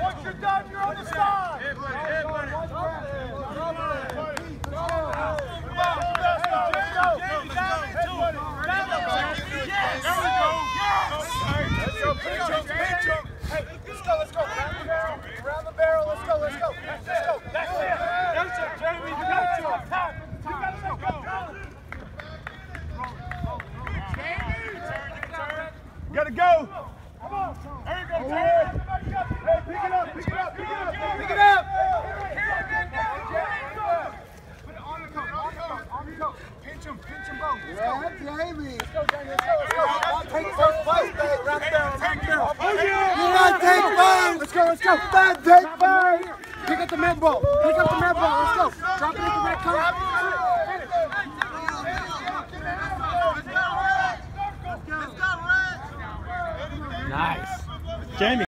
Once you're done, you're on the side. Let's go, let's go. Around the barrel, let's go, let's go. Pick it up pick it up, pick it up, pick it up! Put it on him, on the the the med ball. Pick up the med ball. Let's go. Drop it into red coat. Nice. Jamie.